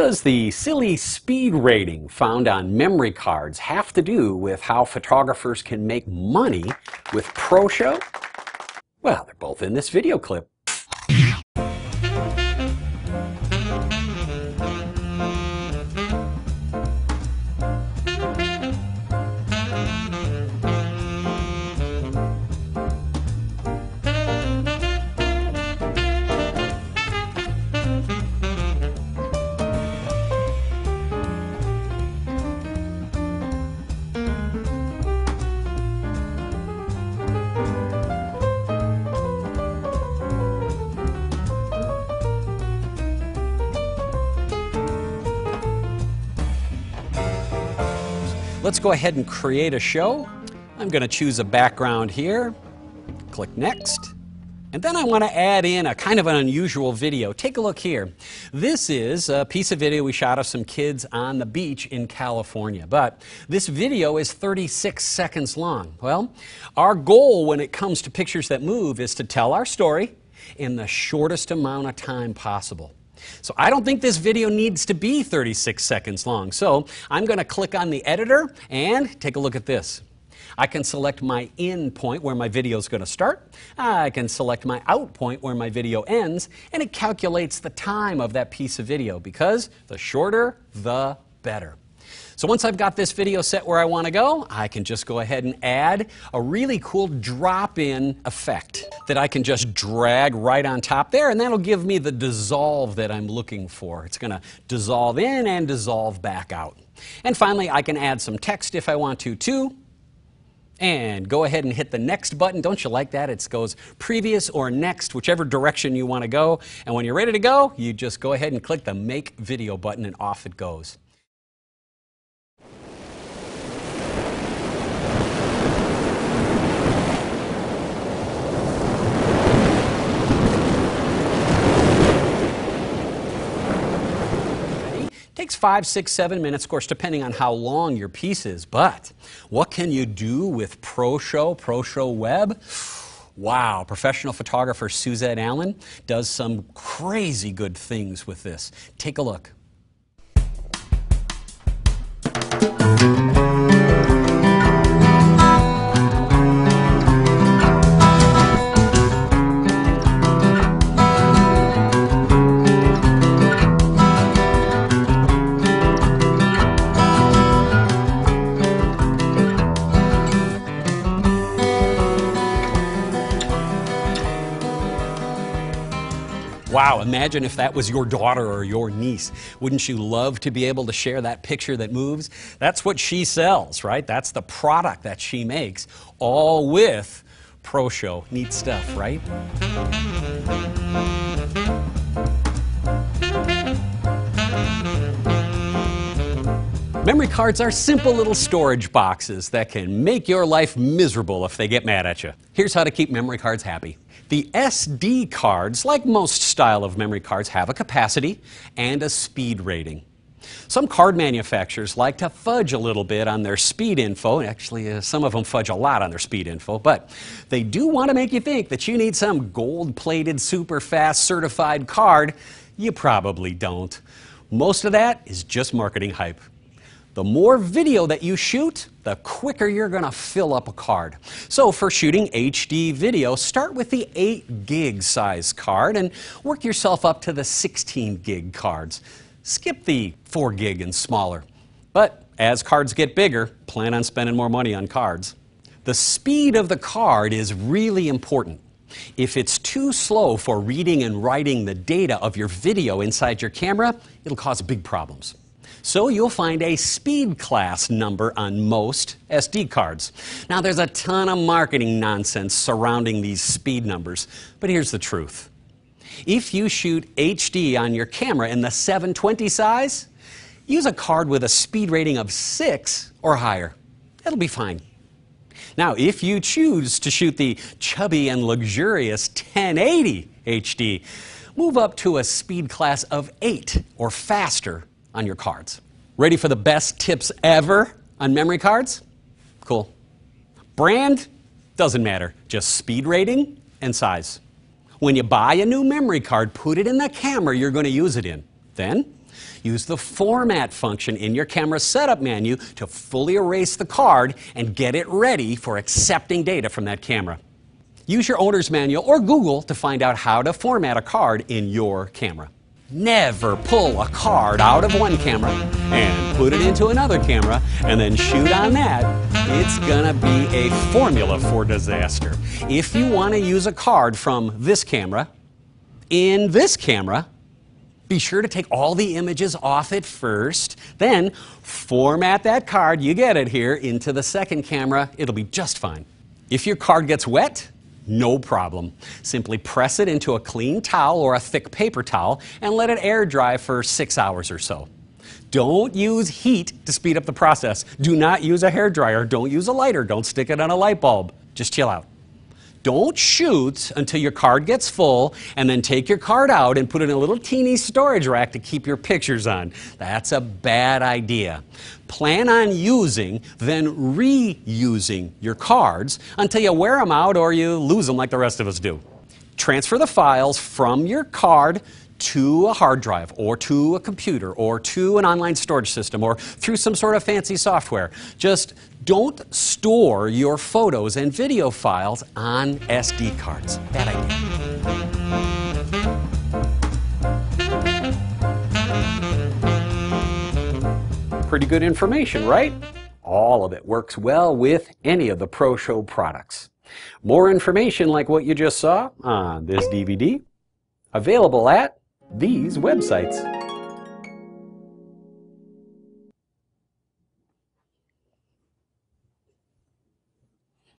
does the silly speed rating found on memory cards have to do with how photographers can make money with ProShow? Well, they're both in this video clip. Let's go ahead and create a show. I'm going to choose a background here, click Next, and then I want to add in a kind of an unusual video. Take a look here. This is a piece of video we shot of some kids on the beach in California, but this video is 36 seconds long. Well, our goal when it comes to pictures that move is to tell our story in the shortest amount of time possible. So I don't think this video needs to be 36 seconds long. So I'm going to click on the editor and take a look at this. I can select my in point where my video is going to start. I can select my out point where my video ends, and it calculates the time of that piece of video because the shorter, the better. So once I've got this video set where I want to go, I can just go ahead and add a really cool drop-in effect that I can just drag right on top there, and that'll give me the dissolve that I'm looking for. It's going to dissolve in and dissolve back out. And finally, I can add some text if I want to too. And go ahead and hit the next button. Don't you like that? It goes previous or next, whichever direction you want to go. And when you're ready to go, you just go ahead and click the make video button and off it goes. Five, six, seven minutes, of course, depending on how long your piece is. But what can you do with ProShow, ProShow Web? Wow, professional photographer Suzette Allen does some crazy good things with this. Take a look. Wow, imagine if that was your daughter or your niece. Wouldn't you love to be able to share that picture that moves? That's what she sells, right? That's the product that she makes, all with ProShow. Neat stuff, right? Memory cards are simple little storage boxes that can make your life miserable if they get mad at you. Here's how to keep memory cards happy. The SD cards, like most style of memory cards, have a capacity and a speed rating. Some card manufacturers like to fudge a little bit on their speed info. Actually, uh, some of them fudge a lot on their speed info, but they do want to make you think that you need some gold plated, super fast certified card. You probably don't. Most of that is just marketing hype. The more video that you shoot, the quicker you're going to fill up a card. So for shooting HD video, start with the 8 gig size card and work yourself up to the 16 gig cards. Skip the 4 gig and smaller. But as cards get bigger, plan on spending more money on cards. The speed of the card is really important. If it's too slow for reading and writing the data of your video inside your camera, it'll cause big problems. So you'll find a speed class number on most SD cards. Now, there's a ton of marketing nonsense surrounding these speed numbers, but here's the truth. If you shoot HD on your camera in the 720 size, use a card with a speed rating of 6 or higher. It'll be fine. Now, if you choose to shoot the chubby and luxurious 1080 HD, move up to a speed class of 8 or faster on your cards. Ready for the best tips ever on memory cards? Cool. Brand doesn't matter, just speed rating and size. When you buy a new memory card, put it in the camera you're going to use it in. Then Use the Format function in your camera setup menu to fully erase the card and get it ready for accepting data from that camera. Use your owner's manual or Google to find out how to format a card in your camera. Never pull a card out of one camera and put it into another camera and then shoot on that. It's gonna be a formula for disaster. If you want to use a card from this camera in this camera, be sure to take all the images off it first, then format that card, you get it here, into the second camera. It'll be just fine. If your card gets wet, no problem. Simply press it into a clean towel or a thick paper towel and let it air dry for six hours or so. Don't use heat to speed up the process. Do not use a hair dryer. Don't use a lighter. Don't stick it on a light bulb. Just chill out. Don't shoot until your card gets full and then take your card out and put it in a little teeny storage rack to keep your pictures on. That's a bad idea. Plan on using, then reusing your cards until you wear them out or you lose them like the rest of us do. Transfer the files from your card to a hard drive or to a computer or to an online storage system or through some sort of fancy software. Just don't store your photos and video files on SD cards. Bad idea. Pretty good information, right? All of it works well with any of the ProShow products. More information like what you just saw on this DVD available at these websites.